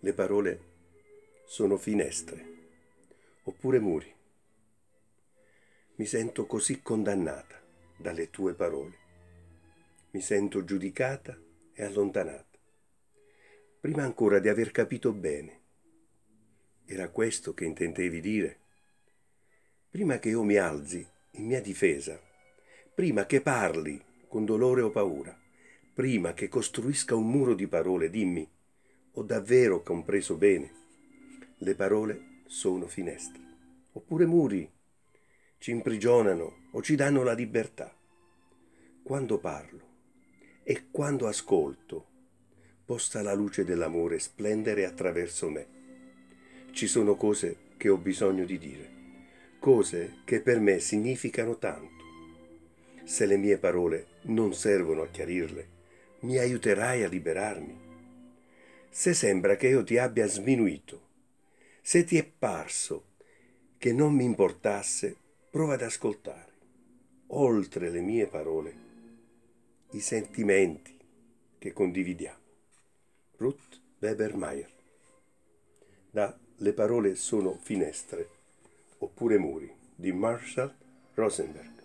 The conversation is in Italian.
Le parole sono finestre oppure muri. Mi sento così condannata dalle tue parole. Mi sento giudicata e allontanata. Prima ancora di aver capito bene. Era questo che intendevi dire? Prima che io mi alzi in mia difesa, prima che parli con dolore o paura, prima che costruisca un muro di parole, dimmi, ho davvero compreso bene? Le parole sono finestre, oppure muri, ci imprigionano o ci danno la libertà. Quando parlo e quando ascolto, possa la luce dell'amore splendere attraverso me. Ci sono cose che ho bisogno di dire, cose che per me significano tanto. Se le mie parole non servono a chiarirle, mi aiuterai a liberarmi se sembra che io ti abbia sminuito, se ti è parso che non mi importasse, prova ad ascoltare, oltre le mie parole, i sentimenti che condividiamo. Ruth Weber-Meyer. Da Le parole sono finestre oppure muri di Marshall Rosenberg.